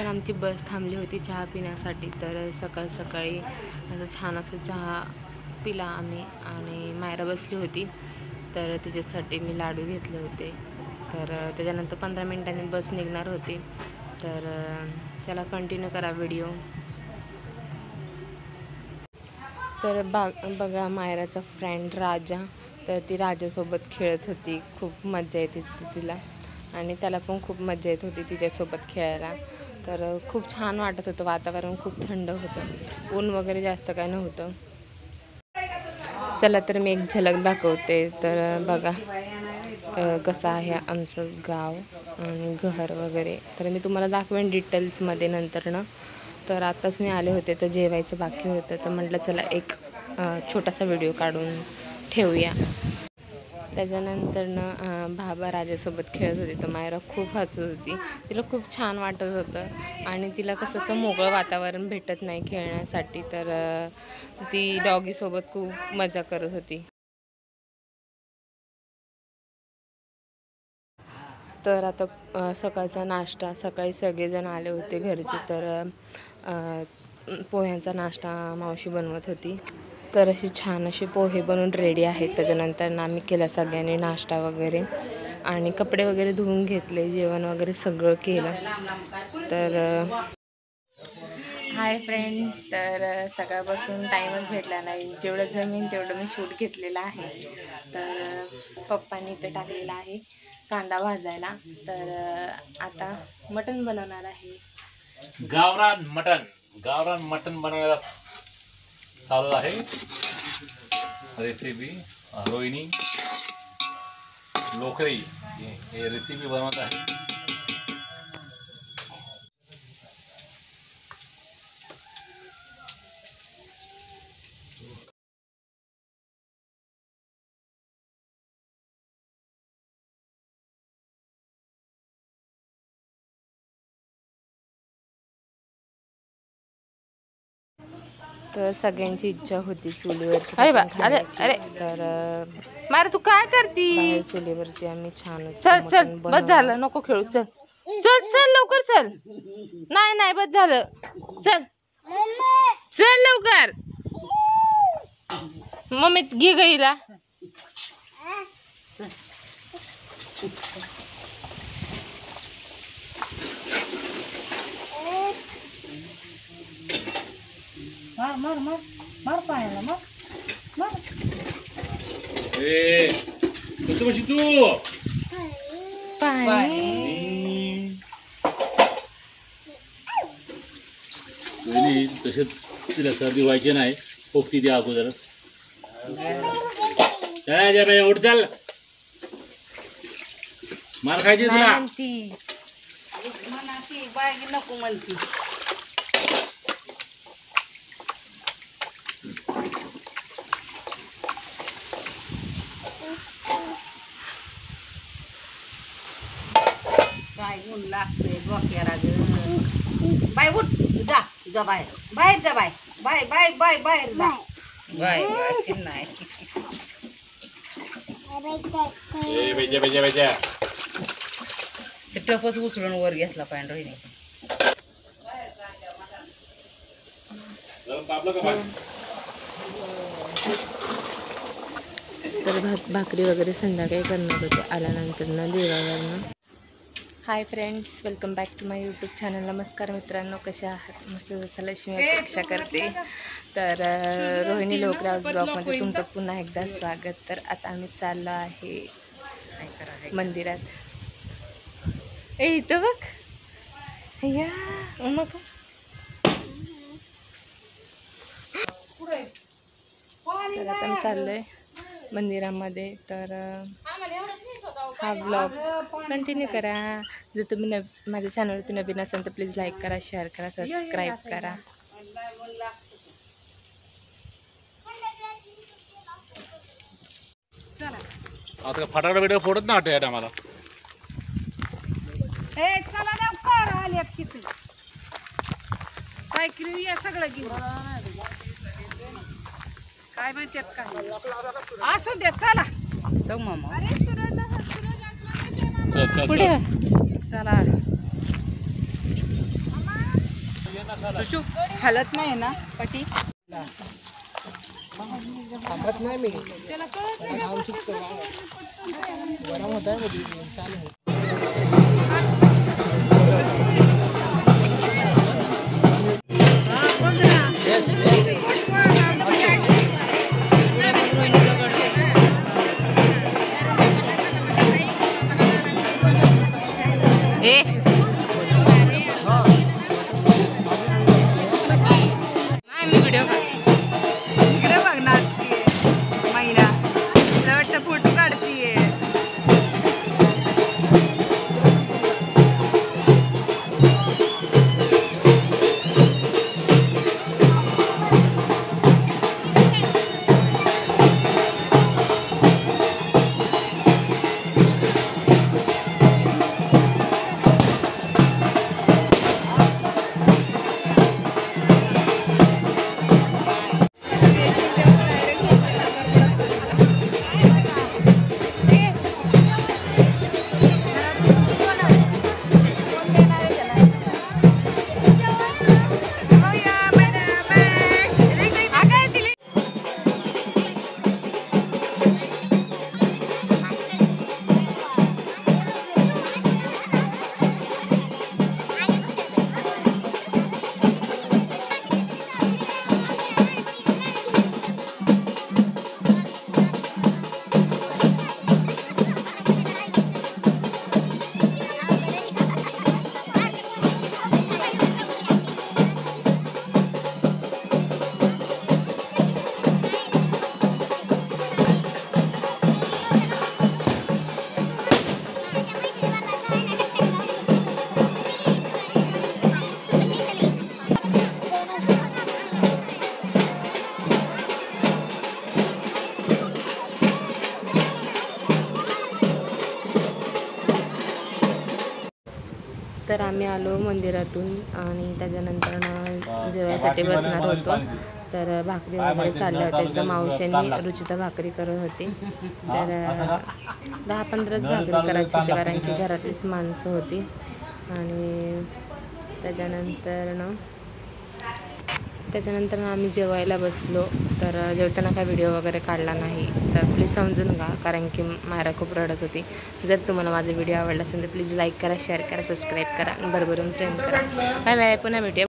पण आमची बस थांबली होती चहा पिण्यासाठी. तर सकाळ सकाळी असं छान असं चहा पिला आम्ही आणि मायरा बसली होती. तर तिच्यासाठी मी लाडू घेतले होते. तर त्याच्यानंतर पंधरा मिनिटांनी बस निघणार होती. तर चला कंटिन्यू करा व्हिडिओ तर बा बघा मायराचा फ्रेंड राजा. तर ती राजासोबत खेळत होती. खूप मजा येते तिला. आणि त्याला पण खूप मजा येत होती तिच्यासोबत खेळायला. तर खूप छान वाटत होतं वातावरण खूप थंड होतं. ऊन वगैरे जास्त काय नव्हतं. चला तर मी एक झलक दाखवते. तर बघा कसं आहे आमचं गाव आणि घर वगैरे. तर मी तुम्हाला दाखवेन डिटेल्समध्ये नंतर ना. तर आत्ताच मी आले होते तर जेवायचं बाकी होतं. तर म्हटलं चला एक छोटासा व्हिडिओ काढून ठेवूया. त्याच्यानंतरनं बाबा भाबा राजासोबत खेळत होती. तर मायरा खूप हसत होती. तिला खूप छान वाटत होतं. आणि तिला कसं असं मोकळं वातावरण भेटत नाही खेळण्यासाठी. तर ती डॉगीसोबत खूप मजा करत होती. तर आता सकाळचा नाश्ता. सकाळी सगळेजण आले होते घरचे. तर पोह्यांचा नाश्ता मावशी बनवत होती. तर अशी छान असे पोहे बनवून रेडी आहेत. त्याच्यानंतर आम्ही केला सगळ्यांनी नाश्ता वगैरे आणि कपडे वगैरे धुवून घेतले जेवण वगैरे सगळं केलं. तर हाय फ्रेंड्स तर सकाळपासून टाईमच भेटला नाही. जेवढं जमीन तेवढं मी शूट घेतलेलं आहे. तर पप्पांनी इथं टाकलेलं आहे कांदा भाजायला. तर आता मटण बनवणार आहे. गावरान मटन गावरान मटन बनवायला चालू आहे. रेसिपी रोहिणी लोकरे हे हे रेसिपी बनवत आहे. तर सगळ्यांची इच्छा होती चुलीवरची अरे बा अरे अरे. तर मारे तू काय करती? चुलीवरती आम्ही छान चल चल बस झालं. नको खेळू चल. चल चल लवकर चल. नाही नाही बस झालं. चल. चल लवकर. मम्मी घे गईला ए कसं बशी तू? रोहिणी तसे तिला सर्दी व्हायची नाही. पोपटी द्या अगोदर. बाई उठ चाल. मार खायची तुला. नको म्हणती काय ऊन लागतंय डोक्याला ग बाय उठ जा जा बाहेर. बाहेर जा बाय बाय बाय बाय बाहेर जा. बाय. नाही. ते टपच उचलून वर घेतला पाहिजे रोहिणी? तर भात भाकरी वगैरे संध्याकाळी करणार होते. आल्यानंतर ना देवावरनं. Hi friends welcome back to my YouTube channel. नमस्कार मित्रांनो कशा आहात? मस्त जसं लक्ष्मी अपेक्षा करते. तर रोहिणी लोकराज ब्लॉगमध्ये तुमचं पुन्हा एकदा स्वागत. तर आता आम्ही चाललो आहे मंदिरात. ए इथं बघ. या नको तर आता मी चाललोय मंदिरामध्ये. तर हा ब्लॉग कंटिन्यू करा. जर तुम्ही नव माझ्या चॅनलवरती नवीन असाल तर प्लीज लाईक करा शेअर करा सबस्क्राईब करा. आता काय फटाकडा बिटाकडा फोडत ना वाटतं या टायमाला ए चला लवकर आली किती? सायकल या सगळं घेऊन. काय माहितीत काय. असू दे चला. तो मामा. चल चल पुढे चल. सुशू हलत नाही ना पटी? थांबत नाही मी जाऊन शिकतो गरम होत आहे चालेल ए आलो मंदिरातून आणि त्याच्यानंतर जेवायसाठी बसणार होतो. तर भाकरी वगैरे चालल्या होत्या. तर मावशांनी रुचिता भाकरी करत होती. तर दहा पंधराच भाकरी करायची होती कारण की घरातलीच माणसं होती. आणि त्याच्यानंतर ना त्याच्यानंतर ना आम्ही जेवायला बसलो. तर जेवताना काय व्हिडिओ वगैरे काढला नाही. तर प्लीज समजून घ्या कारण की मायरा खूप रडत होती. जर तुम्हाला माझा व्हिडिओ आवडला असेल तर प्लीज लाईक करा शेअर करा सबस्क्राईब करा आणि भरभरून प्रेम करा. बाय बाय पुन्हा भेटूया.